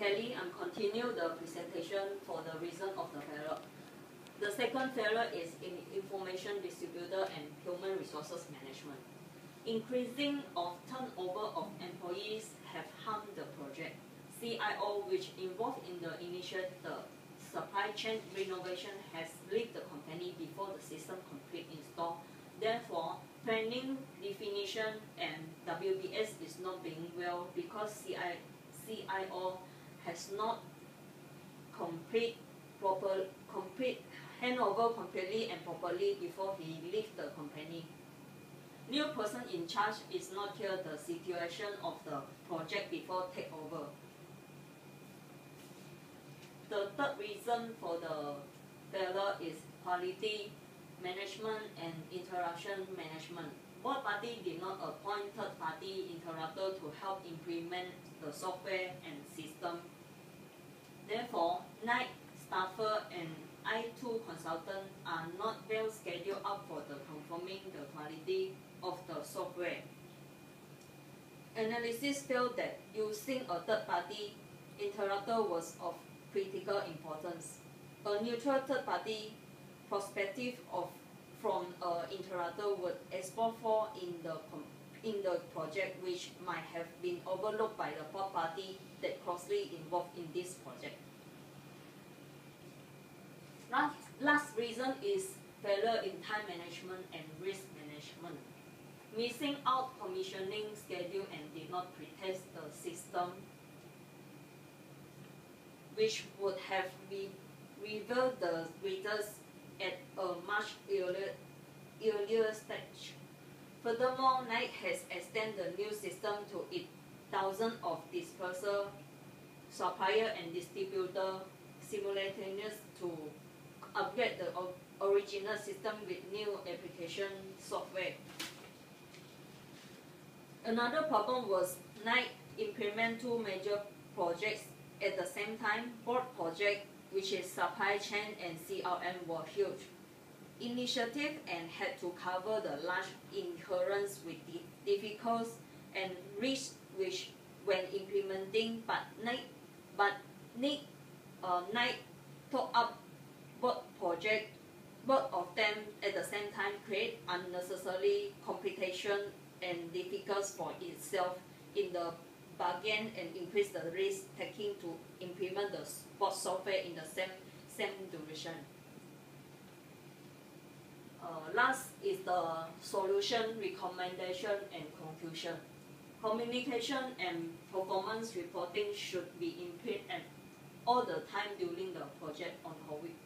Kelly. I'm continue the presentation for the reason of the failure. The second failure is in information distributor and human resources management. Increasing of turnover of employees have harmed the project. CIO, which involved in the initial the supply chain renovation, has left the company before the system complete install. Therefore, planning definition and WBS is not being well because CI, CIO has not complete proper complete handover completely and properly before he leave the company. New person in charge is not clear the situation of the project before takeover. The third reason for the failure is quality management and interruption management. Both party did not appoint third party interrupter to help implement the software and system. Therefore, night staffer and I2 consultant are not well scheduled out for the confirming the quality of the software. Analysis found that using a third party interrupter was of critical importance. A neutral third party perspective of from uh, a interrupter would explore for in the in the project which might have been overlooked by the fourth party that closely involved in this project. Last, last reason is failure in time management and risk management. Missing out commissioning schedule and did not pretest the system which would have re revealed the greatest at a much earlier, earlier stage. Furthermore, Nike has extended the new system to its thousands of dispersal, supplier and distributor simultaneous to upgrade the original system with new application software. Another problem was Nike implement two major projects at the same time. Both projects which is supply chain and CRM were huge. Initiative and had to cover the large incurrence with the difficult and risks which when implementing but need but need uh, need top up both project both of them at the same time create unnecessary complication and difficulties for itself in the bargain and increase the risk taking to implement the software in the same same duration. Uh, last is the solution, recommendation, and conclusion. Communication and performance reporting should be in place at all the time during the project on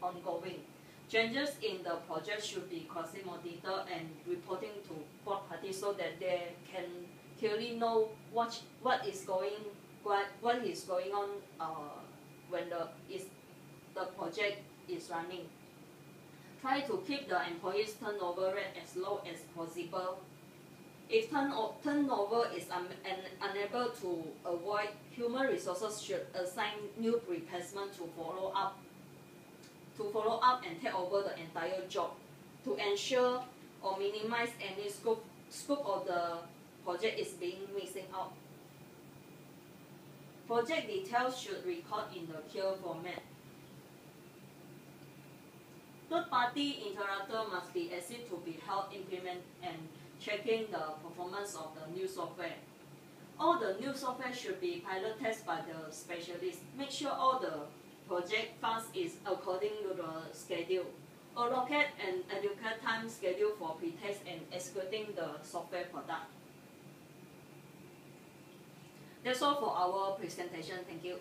ongoing. Changes in the project should be closely monitored and reporting to board parties so that they can clearly know what what is going what what is going on uh, when the is the project is running. Try to keep the employees turnover rate as low as possible. If turno turnover is un unable to avoid, human resources should assign new replacement to follow up to follow up and take over the entire job to ensure or minimize any scope scope of the project is being missing out. Project details should record in the clear format. Third-party interrupter must be assisted to be held implement and checking the performance of the new software. All the new software should be pilot tested by the specialist. Make sure all the project funds is according to the schedule. Allocate and educate time schedule for pre-test and executing the software product. That's all for our presentation. Thank you.